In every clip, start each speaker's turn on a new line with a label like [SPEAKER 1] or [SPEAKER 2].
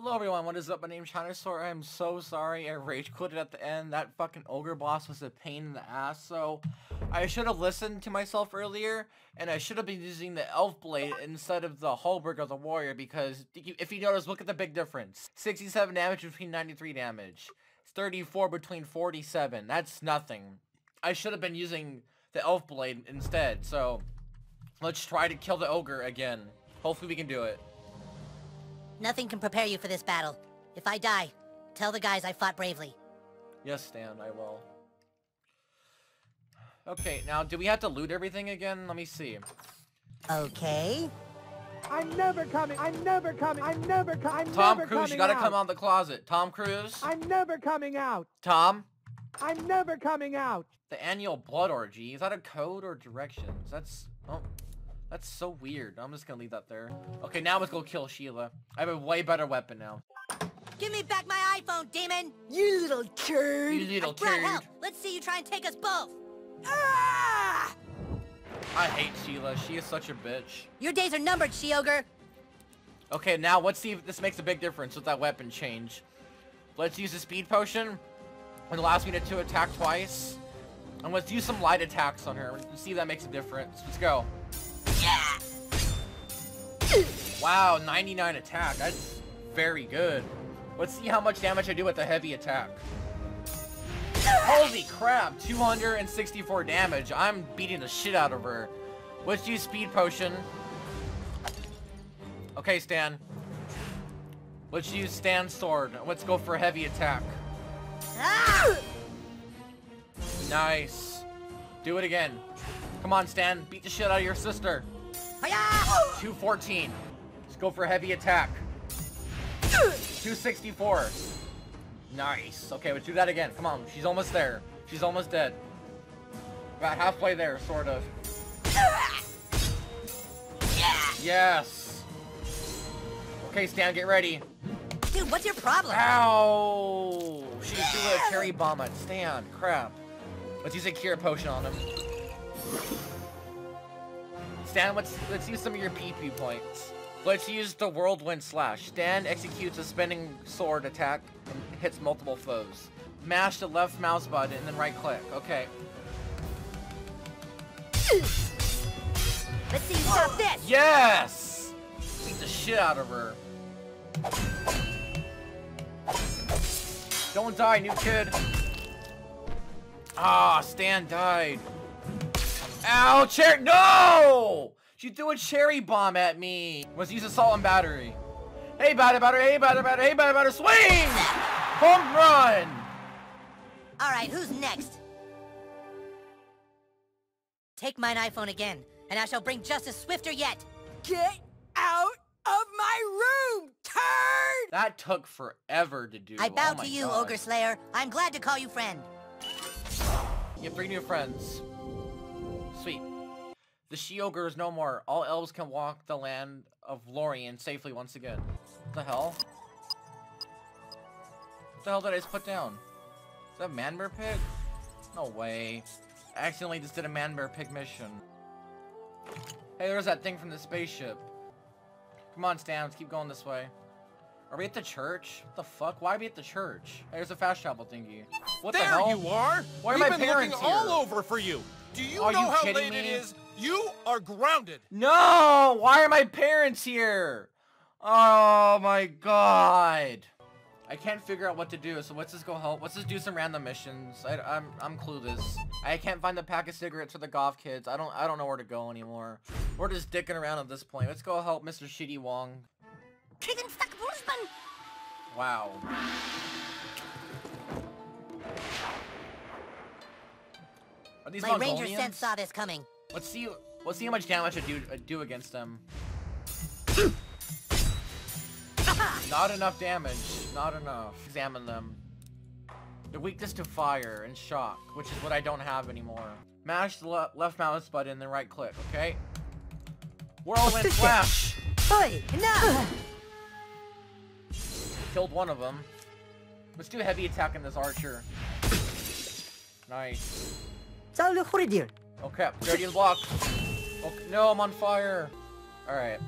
[SPEAKER 1] Hello everyone, what is up? My name's Chinasaur. I'm so sorry I rage quitted at the end. That fucking ogre boss was a pain in the ass, so I should have listened to myself earlier, and I should have been using the Elf Blade instead of the Halberd of the Warrior, because if you notice, look at the big difference. 67 damage between 93 damage. It's 34 between 47. That's nothing. I should have been using the Elf Blade instead, so let's try to kill the ogre again. Hopefully we can do it.
[SPEAKER 2] Nothing can prepare you for this battle. If I die, tell the guys I fought bravely.
[SPEAKER 1] Yes, Stan, I will. Okay, now, do we have to loot everything again? Let me see.
[SPEAKER 2] Okay.
[SPEAKER 3] I'm never coming. I'm never coming. I'm never coming.
[SPEAKER 1] Tom Cruise, you gotta out. come out of the closet. Tom Cruise.
[SPEAKER 3] I'm never coming out.
[SPEAKER 1] Tom.
[SPEAKER 3] I'm never coming out.
[SPEAKER 1] The annual blood orgy. Is that a code or directions? That's... Oh. That's so weird. I'm just gonna leave that there. Okay, now let's go kill Sheila. I have a way better weapon now.
[SPEAKER 2] Give me back my iPhone, demon!
[SPEAKER 3] You little turd!
[SPEAKER 1] You little
[SPEAKER 2] I
[SPEAKER 1] turd!
[SPEAKER 2] help! Let's see you try and take us both! Ah!
[SPEAKER 1] I hate Sheila. She is such a bitch.
[SPEAKER 2] Your days are numbered, She-Ogre!
[SPEAKER 1] Okay, now let's see if this makes a big difference with that weapon change. Let's use the speed potion. It allows me to, to attack twice. And let's use some light attacks on her. Let's see if that makes a difference. Let's go. Wow, 99 attack. That's very good. Let's see how much damage I do with the heavy attack. Holy crap, 264 damage. I'm beating the shit out of her. Let's use speed potion. Okay, Stan. Let's use Stan's sword. Let's go for heavy attack. Ah! Nice. Do it again. Come on, Stan. Beat the shit out of your sister. 214. Let's go for a heavy attack. 264. Nice. Okay, let's do that again. Come on. She's almost there. She's almost dead. About halfway there, sort of. Yes. Okay, Stan, get ready.
[SPEAKER 2] Dude, what's your problem?
[SPEAKER 1] Ow! She threw a cherry bomb at Stan. Crap. Let's use a cure potion on him. Stan, let's let's use some of your PP points. Let's use the Whirlwind Slash. Stan executes a spinning sword attack and hits multiple foes. Mash the left mouse button and then right click. Okay.
[SPEAKER 2] Let's see you stop this!
[SPEAKER 1] Yes! Beat the shit out of her. Don't die, new kid. Ah, Stan died. Ow, cherry- No! She threw a cherry bomb at me. Let's use assault and battery. Hey, batter, batter, hey, batter, batter, hey, batter, batter, swing! Home run!
[SPEAKER 2] Alright, who's next? Take mine iPhone again, and I shall bring justice swifter yet.
[SPEAKER 3] Get out of my room, turd!
[SPEAKER 1] That took forever to do.
[SPEAKER 2] I oh bow
[SPEAKER 1] oh
[SPEAKER 2] to you,
[SPEAKER 1] God.
[SPEAKER 2] Ogre Slayer. I'm glad to call you friend.
[SPEAKER 1] You have three new friends. The she-ogre is no more. All elves can walk the land of Lorien safely once again. What the hell? What the hell did I just put down? Is that Manbear Pig? No way. I accidentally just did a Manbear Pig mission. Hey, there's that thing from the spaceship. Come on, Stan, let's keep going this way. Are we at the church? What the fuck? Why are we at the church? Hey, there's a fast travel thingy. What
[SPEAKER 4] there
[SPEAKER 1] the hell?
[SPEAKER 4] There you are!
[SPEAKER 1] Why are
[SPEAKER 4] We've
[SPEAKER 1] my
[SPEAKER 4] been
[SPEAKER 1] parents
[SPEAKER 4] looking
[SPEAKER 1] here?
[SPEAKER 4] all over for you! Do you
[SPEAKER 1] Are
[SPEAKER 4] know
[SPEAKER 1] you
[SPEAKER 4] how late
[SPEAKER 1] me?
[SPEAKER 4] it is? You are grounded!
[SPEAKER 1] No! Why are my parents here? Oh my god. I can't figure out what to do, so let's just go help. Let's just do some random missions. I, I'm I'm clueless. I can't find the pack of cigarettes for the golf kids. I don't I don't know where to go anymore. We're just dicking around at this point. Let's go help Mr. Shitty Wong. Wow. Are these
[SPEAKER 2] My ranger sense saw this coming.
[SPEAKER 1] Let's see. Let's see how much damage I do I do against them. Not enough damage. Not enough. Examine them. The weakness to fire and shock, which is what I don't have anymore. Mash the le left mouse button, then right click. Okay. Whirlwind flash.
[SPEAKER 2] Oi, no!
[SPEAKER 1] Killed one of them. Let's do a heavy attack on this archer. Nice. Okay, Guardian block. Okay, no, I'm on fire. Alright.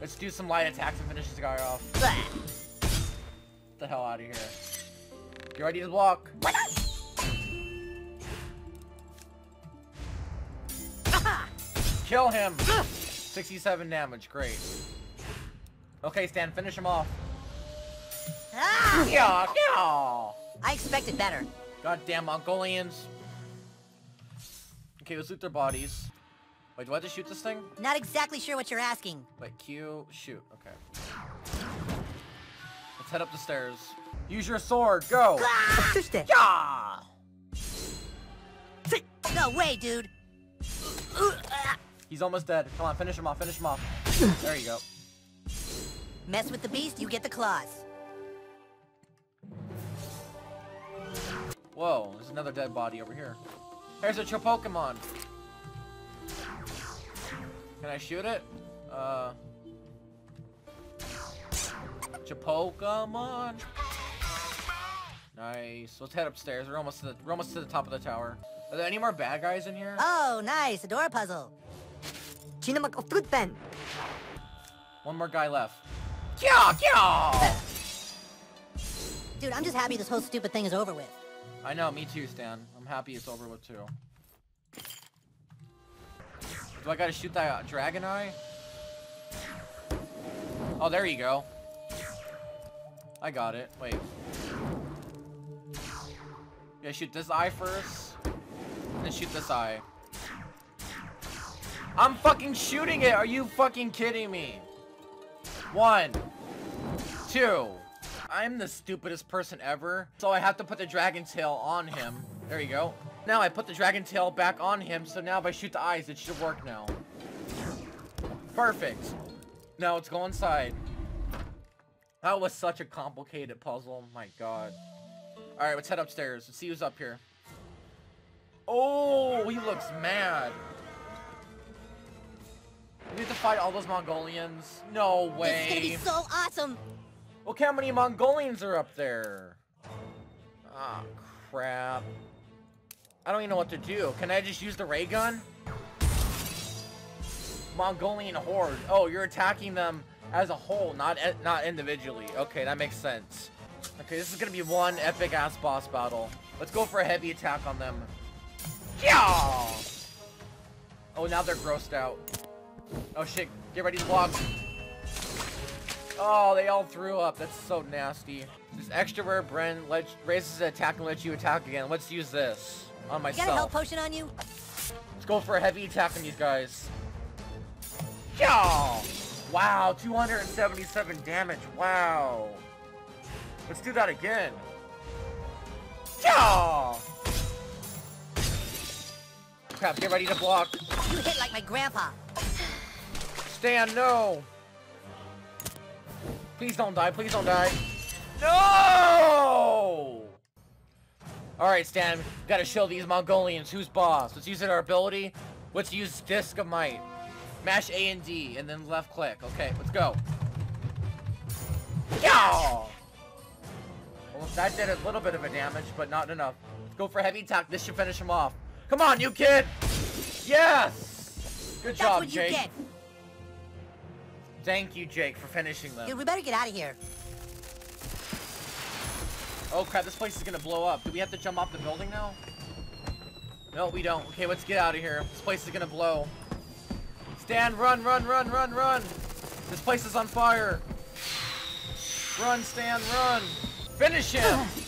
[SPEAKER 1] Let's do some light attacks and finish this guy off. Get the hell out of here. Get ready to block. Kill him! 67 damage, great. Okay, Stan, finish him off.
[SPEAKER 2] Ah!
[SPEAKER 1] Yeah, yeah.
[SPEAKER 2] I expected better.
[SPEAKER 1] Goddamn Mongolians. Okay, let's loot their bodies. Wait, do I have to shoot this thing?
[SPEAKER 2] Not exactly sure what you're asking.
[SPEAKER 1] Wait, Q, shoot, okay. Let's head up the stairs. Use your sword, go! Yeah!
[SPEAKER 2] No way, dude.
[SPEAKER 1] He's almost dead. Come on, finish him off, finish him off. There you go.
[SPEAKER 2] Mess with the beast, you get the claws.
[SPEAKER 1] Whoa, there's another dead body over here. Here's a Chinpokomon. Can I shoot it? Uh. Pokemon. Nice. Let's head upstairs. We're almost to the we're almost to the top of the tower. Are there any more bad guys in here?
[SPEAKER 2] Oh, nice. A door puzzle.
[SPEAKER 1] One more guy left. Kya, kya!
[SPEAKER 2] Dude, I'm just happy this whole stupid thing is over with.
[SPEAKER 1] I know, me too, Stan. Happy it's over with too. Do I gotta shoot that dragon eye? Oh, there you go. I got it. Wait. Yeah, shoot this eye first. Then shoot this eye. I'm fucking shooting it! Are you fucking kidding me? One. Two. I'm the stupidest person ever. So I have to put the dragon tail on him. There you go. Now I put the dragon tail back on him, so now if I shoot the eyes, it should work now. Perfect. Now let's go inside. That was such a complicated puzzle. My god. Alright, let's head upstairs. Let's see who's up here. Oh, he looks mad. We need to fight all those Mongolians? No way.
[SPEAKER 2] This is gonna be so awesome.
[SPEAKER 1] Look how many Mongolians are up there. Ah, crap. I don't even know what to do. Can I just use the ray gun? Mongolian horde. Oh, you're attacking them as a whole, not not individually. Okay, that makes sense. Okay, this is gonna be one epic ass boss battle. Let's go for a heavy attack on them. Yeah. Oh, now they're grossed out. Oh shit! Get ready to block. Oh, they all threw up. That's so nasty. This extra rare Bren let, raises an attack and lets you attack again. Let's use this on
[SPEAKER 2] You got a health
[SPEAKER 1] myself.
[SPEAKER 2] potion on you?
[SPEAKER 1] Let's go for a heavy attack on these guys. Yo! Wow, 277 damage. Wow. Let's do that again. Yo! Crap, get ready to block.
[SPEAKER 2] You hit like my grandpa.
[SPEAKER 1] Stan, no! Please don't die, please don't die. No! Alright, Stan, gotta show these Mongolians who's boss. Let's use it our ability. Let's use Disc of Might. Mash A and D, and then left click. Okay, let's go. Yeah! Well, that did a little bit of a damage, but not enough. Let's go for heavy attack. This should finish him off. Come on, you kid! Yes! Good
[SPEAKER 2] That's
[SPEAKER 1] job, Jake.
[SPEAKER 2] get.
[SPEAKER 1] Thank you, Jake, for finishing them.
[SPEAKER 2] Dude, we better get out of here.
[SPEAKER 1] Oh crap, this place is gonna blow up. Do we have to jump off the building now? No, we don't. Okay, let's get out of here. This place is gonna blow. Stan, run, run, run, run, run! This place is on fire! Run, Stan, run! Finish him!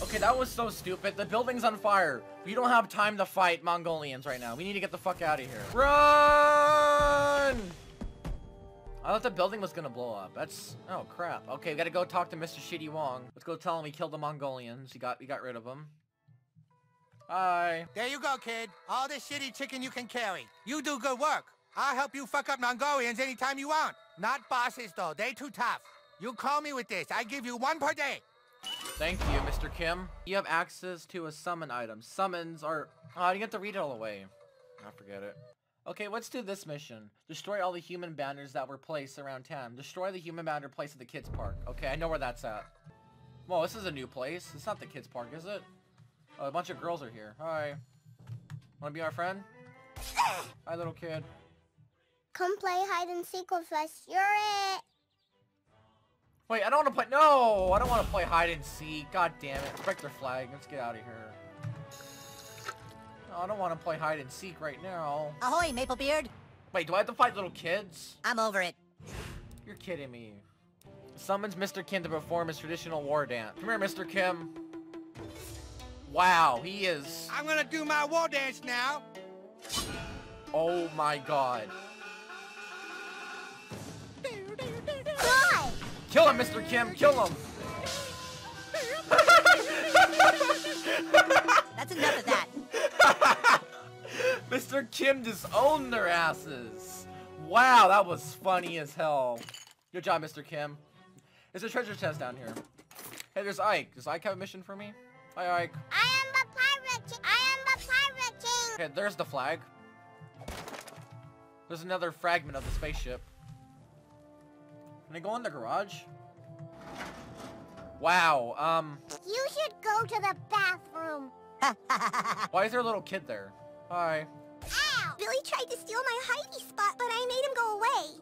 [SPEAKER 1] Okay, that was so stupid. The building's on fire. We don't have time to fight Mongolians right now. We need to get the fuck out of here. Run! I thought the building was gonna blow up. That's oh crap. Okay, we gotta go talk to Mr. Shitty Wong. Let's go tell him we killed the Mongolians. He got we got rid of them. Bye.
[SPEAKER 5] There you go, kid. All this shitty chicken you can carry. You do good work. I'll help you fuck up Mongolians anytime you want. Not bosses, though. They too tough. You call me with this. I give you one per day.
[SPEAKER 1] Thank you, Mr. Kim. You have access to a summon item. Summons are oh, you have to read it all away. I forget it. Okay, let's do this mission. Destroy all the human banners that were placed around town. Destroy the human banner placed at the kids' park. Okay, I know where that's at. Well, this is a new place. It's not the kids' park, is it? Oh, a bunch of girls are here. Hi. Wanna be our friend? Hi, little kid.
[SPEAKER 6] Come play hide and seek with us. You're it.
[SPEAKER 1] Wait, I don't want to play. No, I don't want to play hide and seek. God damn it. Break their flag. Let's get out of here. No, I don't want to play hide and seek right now.
[SPEAKER 2] Ahoy, Maplebeard.
[SPEAKER 1] Wait, do I have to fight little kids?
[SPEAKER 2] I'm over it.
[SPEAKER 1] You're kidding me. Summons Mr. Kim to perform his traditional war dance. Come here, Mr. Kim. Wow, he is...
[SPEAKER 5] I'm gonna do my war dance now.
[SPEAKER 1] Oh my god.
[SPEAKER 2] Die!
[SPEAKER 1] Kill him, Mr. Kim, kill him! Mr. Kim just owned their asses. Wow, that was funny as hell. Good job, Mr. Kim. There's a treasure chest down here. Hey, there's Ike. Does Ike have a mission for me? Hi, Ike.
[SPEAKER 6] I am the pirate king. I am the pirate king.
[SPEAKER 1] Okay, there's the flag. There's another fragment of the spaceship. Can I go in the garage? Wow, um,
[SPEAKER 6] You should go to the bathroom.
[SPEAKER 1] why is there a little kid there? Hi.
[SPEAKER 6] Ow! Billy tried to steal my hidey spot, but I made him go away.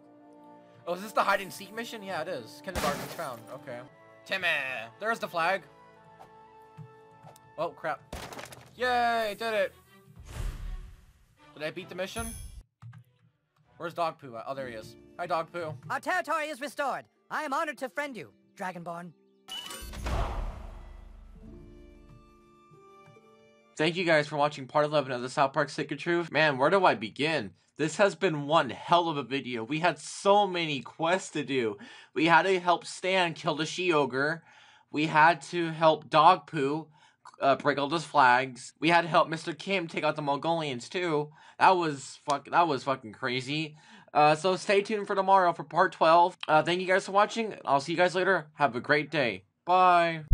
[SPEAKER 1] Oh, is this the hide and seek mission? Yeah, it is. Kindergarten's found. Okay. Timmy! There's the flag. Oh, crap. Yay, did it. Did I beat the mission? Where's Dog Poo? at? Oh, there he is. Hi, Dog Poo.
[SPEAKER 7] Our territory is restored. I am honored to friend you, Dragonborn.
[SPEAKER 1] Thank you guys for watching part 11 of the South Park of Truth. Man, where do I begin? This has been one hell of a video. We had so many quests to do. We had to help Stan kill the she-ogre. We had to help Dog Poo uh, break all those flags. We had to help Mr. Kim take out the Mongolians too. That was fuck. That was fucking crazy. Uh, so stay tuned for tomorrow for part 12. Uh, thank you guys for watching. I'll see you guys later. Have a great day. Bye.